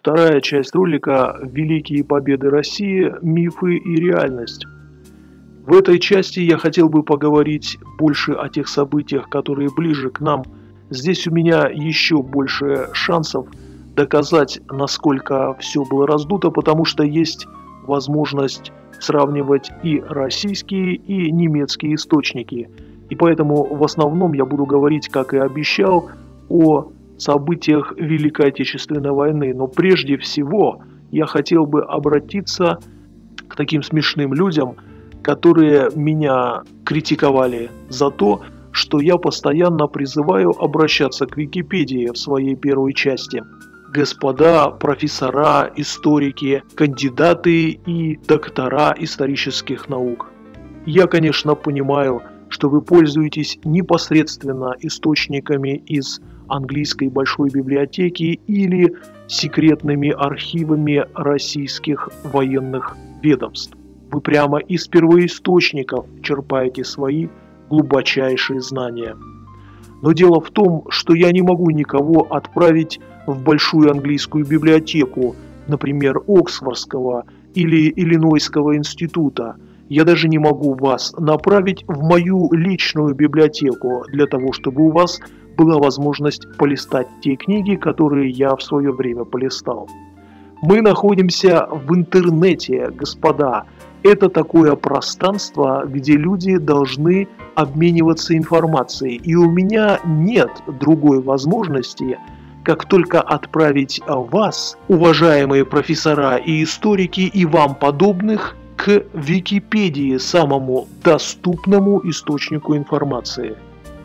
Вторая часть ролика «Великие победы России. Мифы и реальность». В этой части я хотел бы поговорить больше о тех событиях, которые ближе к нам. Здесь у меня еще больше шансов доказать, насколько все было раздуто, потому что есть возможность сравнивать и российские, и немецкие источники. И поэтому в основном я буду говорить, как и обещал, о событиях Великой Отечественной войны. Но прежде всего я хотел бы обратиться к таким смешным людям, которые меня критиковали за то, что я постоянно призываю обращаться к Википедии в своей первой части. Господа профессора, историки, кандидаты и доктора исторических наук. Я, конечно, понимаю, что вы пользуетесь непосредственно источниками из английской большой библиотеки или секретными архивами российских военных ведомств. Вы прямо из первоисточников черпаете свои глубочайшие знания. Но дело в том, что я не могу никого отправить в большую английскую библиотеку, например, Оксфордского или Иллинойского института. Я даже не могу вас направить в мою личную библиотеку для того, чтобы у вас была возможность полистать те книги, которые я в свое время полистал. Мы находимся в интернете, господа. Это такое пространство, где люди должны обмениваться информацией. И у меня нет другой возможности, как только отправить вас, уважаемые профессора и историки, и вам подобных, к Википедии, самому доступному источнику информации.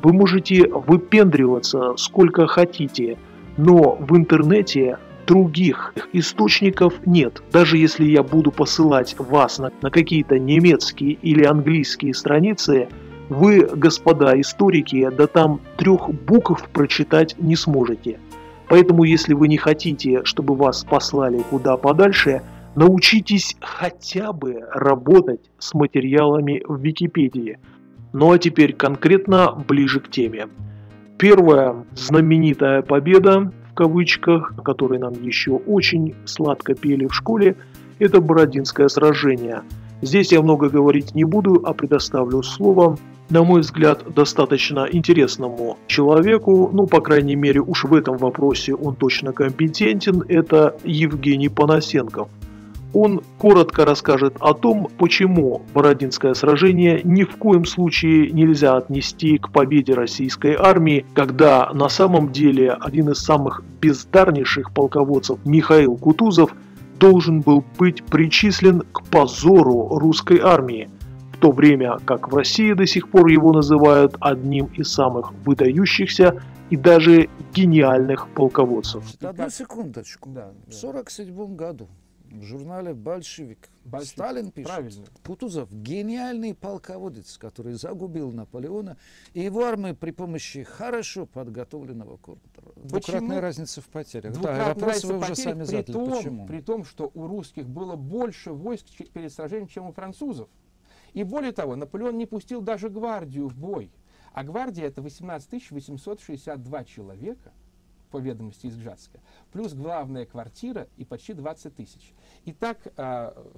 Вы можете выпендриваться сколько хотите, но в интернете других источников нет. Даже если я буду посылать вас на, на какие-то немецкие или английские страницы, вы, господа историки, да там трех букв прочитать не сможете. Поэтому, если вы не хотите, чтобы вас послали куда подальше, научитесь хотя бы работать с материалами в Википедии – ну а теперь конкретно ближе к теме. Первая знаменитая победа, в кавычках, о которой нам еще очень сладко пели в школе, это Бородинское сражение. Здесь я много говорить не буду, а предоставлю слово, на мой взгляд, достаточно интересному человеку, ну, по крайней мере, уж в этом вопросе он точно компетентен, это Евгений Панасенков – он коротко расскажет о том, почему Бородинское сражение ни в коем случае нельзя отнести к победе российской армии, когда на самом деле один из самых бездарнейших полководцев Михаил Кутузов должен был быть причислен к позору русской армии, в то время как в России до сих пор его называют одним из самых выдающихся и даже гениальных полководцев. Одну секундочку. Да, В 1947 году в журнале «Большевик». Большевик. Сталин пишет, Правильно. Кутузов – гениальный полководец, который загубил Наполеона и его армию при помощи хорошо подготовленного контура. Двукратная разница в потерях. Двукратная да, вопрос вы уже сами при задали. Том, Почему? При том, что у русских было больше войск перед сражением, чем у французов. И более того, Наполеон не пустил даже гвардию в бой. А гвардия – это 18 862 человека – по ведомости из Гжатска, плюс главная квартира и почти 20 тысяч. Итак,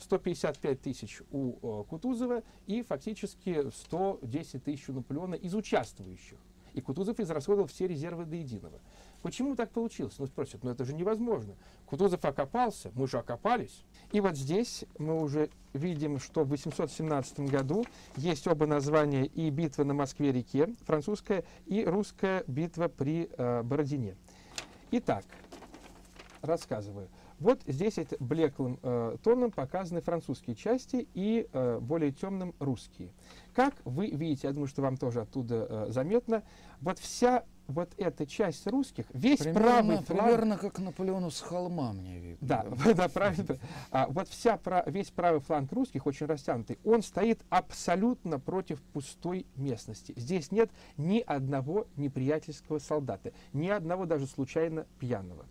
155 тысяч у Кутузова и фактически 110 тысяч у Наполеона из участвующих. И Кутузов израсходовал все резервы до единого. Почему так получилось? Ну, спросят, ну это же невозможно. Кутузов окопался, мы же окопались. И вот здесь мы уже видим, что в 817 году есть оба названия и битва на Москве-реке, французская, и русская битва при э, Бородине. Итак, рассказываю. Вот здесь это блеклым э, тоном показаны французские части и э, более темным русские. Как вы видите, я думаю, что вам тоже оттуда э, заметно, вот вся вот эта часть русских, весь примерно, правый фланг... Примерно как Наполеону с холма мне видно. Да, да, правильно. А, вот вся, весь правый фланг русских, очень растянутый, он стоит абсолютно против пустой местности. Здесь нет ни одного неприятельского солдата, ни одного даже случайно пьяного.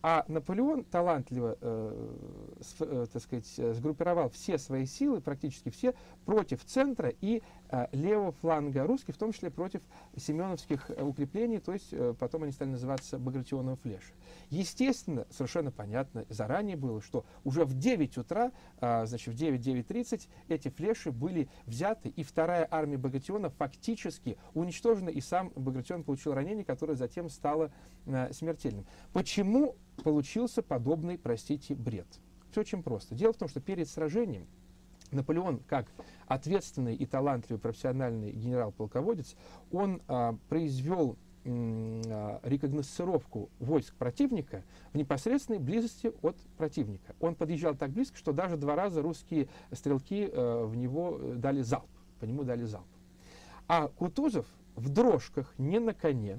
А Наполеон талантливо, э, с, э, так сказать, сгруппировал все свои силы, практически все, против центра и левого фланга русских, в том числе против семеновских э, укреплений, то есть э, потом они стали называться Багратионовым флеш. Естественно, совершенно понятно, заранее было, что уже в 9 утра, значит, в 9-9.30 эти флеши были взяты, и вторая армия Багратиона фактически уничтожена, и сам Багратион получил ранение, которое затем стало смертельным. Почему получился подобный, простите, бред? Все очень просто. Дело в том, что перед сражением Наполеон, как ответственный и талантливый профессиональный генерал-полководец, он а, произвел а, рекогносцировку войск противника в непосредственной близости от противника. Он подъезжал так близко, что даже два раза русские стрелки а, в него дали залп, по нему дали залп. А Кутузов в дрожках, не на коне,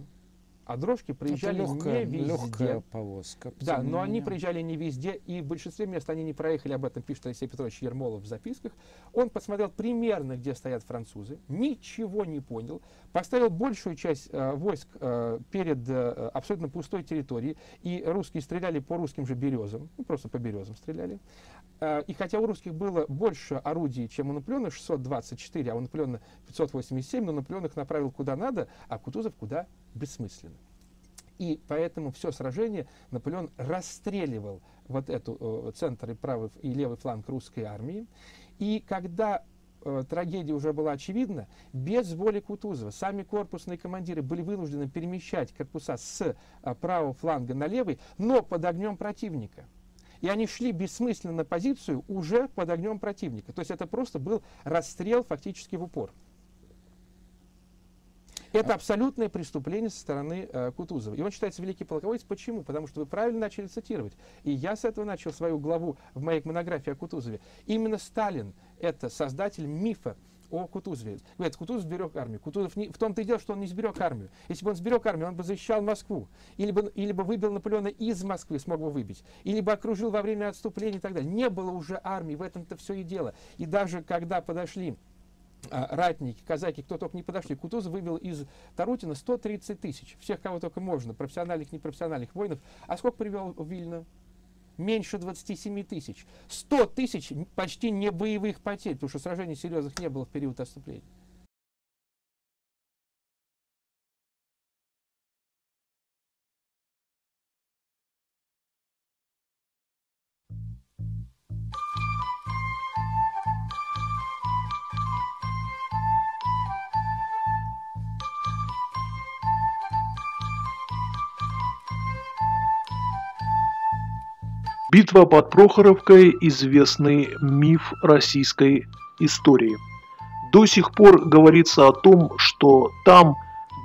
а дрожки проезжали легкая, не везде. Легкая повозка. Да, но они проезжали не везде, и в большинстве мест они не проехали, об этом пишет Алексей Петрович Ермолов в записках. Он посмотрел примерно, где стоят французы, ничего не понял, поставил большую часть э, войск э, перед э, абсолютно пустой территорией, и русские стреляли по русским же березам, ну, просто по березам стреляли. Э, и хотя у русских было больше орудий, чем у Наполеона, 624, а у Наполеона 587, но Наполеон их направил куда надо, а Кутузов куда бессмысленно. И поэтому все сражение Наполеон расстреливал вот эту э, центр и правый и левый фланг русской армии. И когда э, трагедия уже была очевидна, без воли Кутузова сами корпусные командиры были вынуждены перемещать корпуса с э, правого фланга на левый, но под огнем противника. И они шли бессмысленно на позицию уже под огнем противника. То есть это просто был расстрел фактически в упор. Это абсолютное преступление со стороны э, Кутузова. И он считается великий полководец. Почему? Потому что вы правильно начали цитировать. И я с этого начал свою главу в моей монографии о Кутузове. Именно Сталин — это создатель мифа о Кутузове. Говорит, Кутузов сберег армию. Кутузов не, в том-то и дело, что он не сберег армию. Если бы он сберег армию, он бы защищал Москву. Или бы, или бы выбил Наполеона из Москвы, смог бы выбить. Или бы окружил во время отступления и так далее. Не было уже армии, в этом-то все и дело. И даже когда подошли ратники, казаки, кто только не подошли. Кутузов вывел из Тарутина 130 тысяч. Всех, кого только можно, профессиональных, непрофессиональных воинов. А сколько привел в Вильно? Меньше 27 тысяч. 100 тысяч почти не боевых потерь, потому что сражений серьезных не было в период отступления. Битва под Прохоровкой – известный миф российской истории. До сих пор говорится о том, что там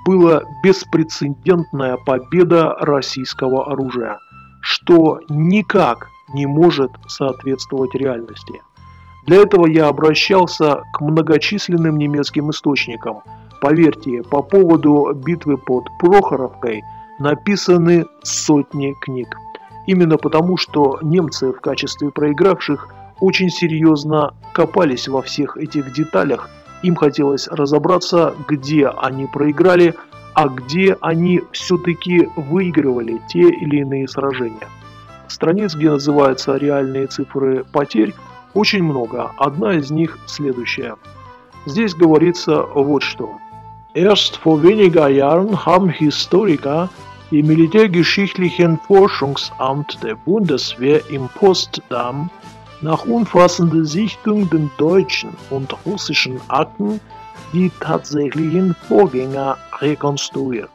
была беспрецедентная победа российского оружия, что никак не может соответствовать реальности. Для этого я обращался к многочисленным немецким источникам. Поверьте, по поводу битвы под Прохоровкой написаны сотни книг. Именно потому, что немцы в качестве проигравших очень серьезно копались во всех этих деталях. Им хотелось разобраться, где они проиграли, а где они все-таки выигрывали те или иные сражения. Страниц, где называются реальные цифры потерь, очень много. Одна из них следующая. Здесь говорится вот что. Erst vor weniger Jahren haben Historiker im Militärgeschichtlichen Forschungsamt der Bundeswehr in Potsdam nach umfassender Sichtung den deutschen und russischen Akten die tatsächlichen Vorgänger rekonstruiert.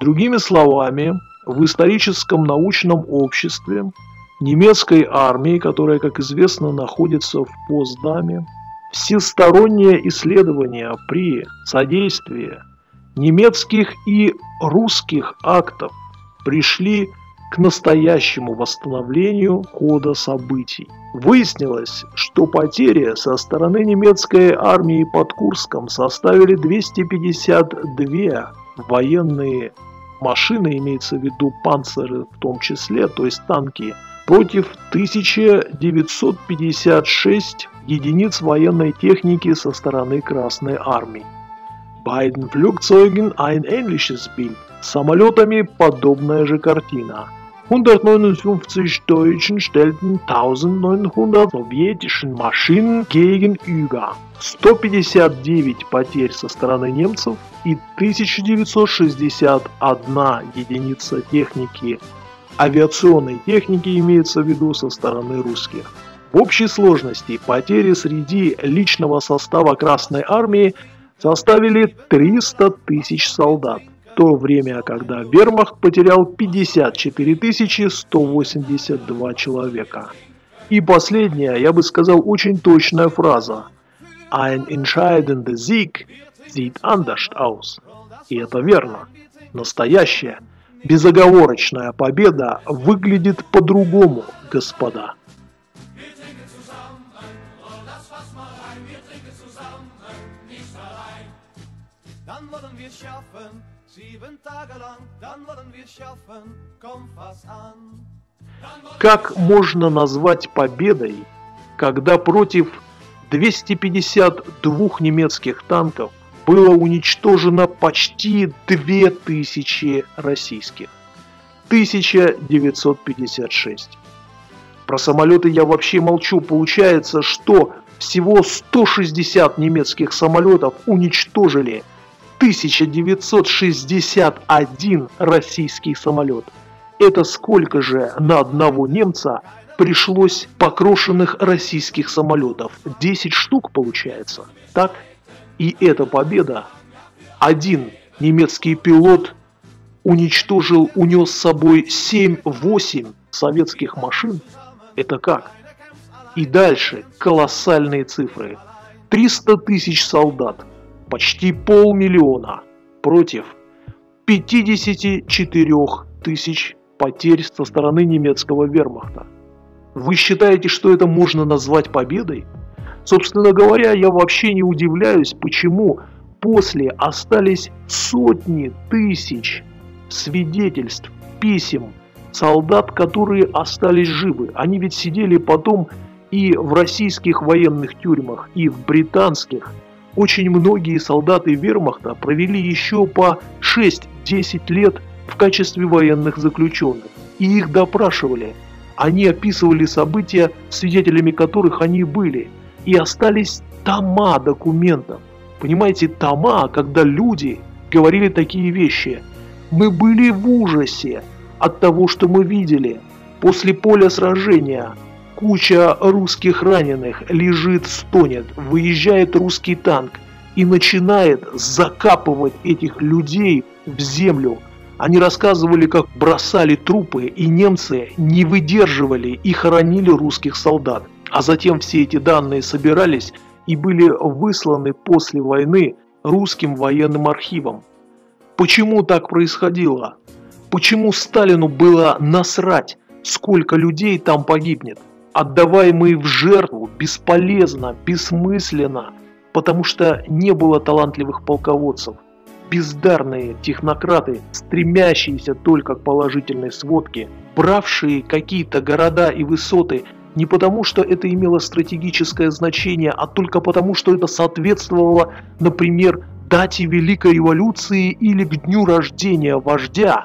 Другими словами, в историческом научном обществе немецкой армии, которая, как известно, находится в Поздаме, всестороннее исследование при содействии немецких и русских актов пришли к настоящему восстановлению хода событий. Выяснилось, что потери со стороны немецкой армии под Курском составили 252 военные машины, имеется в виду панциры в том числе, то есть танки, против 1956 единиц военной техники со стороны Красной армии beiden Flugzeugen ein ähnliches Bild. Самолетами подобная же картина. 159 Deutschen stellten 1900 sowjetischen Maschinen gegenüber. 159 потерь со стороны немцев и 1961 единица техники. Авиационной техники имеется в виду со стороны русских. В общей сложности потери среди личного состава Красной Армии составили 300 тысяч солдат то время, когда вермахт потерял 54 182 человека. И последняя, я бы сказал, очень точная фраза. Ein entscheidender Sieg sieht anders aus. И это верно. Настоящая, безоговорочная победа выглядит по-другому, господа. Dann wollen wir schaffen, как можно назвать победой, когда против 252 немецких танков было уничтожено почти 2000 российских? 1956. Про самолеты я вообще молчу. Получается, что всего 160 немецких самолетов уничтожили 1961 российский самолет. Это сколько же на одного немца пришлось покрошенных российских самолетов? 10 штук получается, так? И эта победа, один немецкий пилот уничтожил, унес с собой 7-8 советских машин. Это как? И дальше колоссальные цифры. 300 тысяч солдат, почти полмиллиона против 54 тысяч потерь со стороны немецкого вермахта. Вы считаете, что это можно назвать победой? Собственно говоря, я вообще не удивляюсь, почему после остались сотни тысяч свидетельств, писем, солдат, которые остались живы. Они ведь сидели потом и в российских военных тюрьмах, и в британских, очень многие солдаты вермахта провели еще по 6-10 лет в качестве военных заключенных, и их допрашивали. Они описывали события, свидетелями которых они были, и остались тома документов. Понимаете, тома, когда люди говорили такие вещи. Мы были в ужасе от того, что мы видели. После поля сражения Куча русских раненых лежит, стонет, выезжает русский танк и начинает закапывать этих людей в землю. Они рассказывали, как бросали трупы, и немцы не выдерживали и хоронили русских солдат. А затем все эти данные собирались и были высланы после войны русским военным архивом. Почему так происходило? Почему Сталину было насрать, сколько людей там погибнет? Отдаваемые в жертву бесполезно, бессмысленно, потому что не было талантливых полководцев. Бездарные технократы, стремящиеся только к положительной сводке, бравшие какие-то города и высоты не потому, что это имело стратегическое значение, а только потому, что это соответствовало, например, дате Великой Революции или к дню рождения вождя.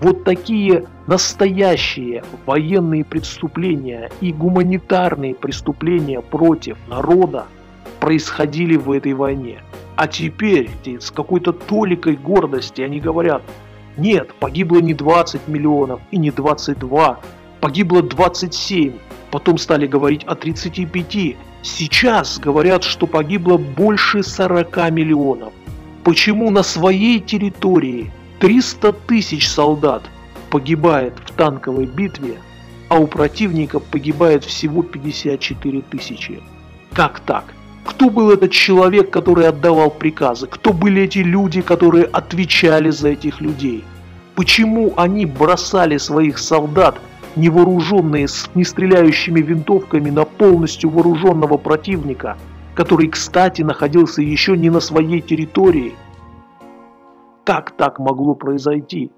Вот такие настоящие военные преступления и гуманитарные преступления против народа происходили в этой войне. А теперь с какой-то толикой гордости они говорят, нет, погибло не 20 миллионов и не 22, погибло 27, потом стали говорить о 35, сейчас говорят, что погибло больше 40 миллионов. Почему на своей территории 300 тысяч солдат погибает в танковой битве, а у противника погибает всего 54 тысячи. Как так? Кто был этот человек, который отдавал приказы? Кто были эти люди, которые отвечали за этих людей? Почему они бросали своих солдат, невооруженные с нестреляющими винтовками на полностью вооруженного противника, который, кстати, находился еще не на своей территории? Как так могло произойти?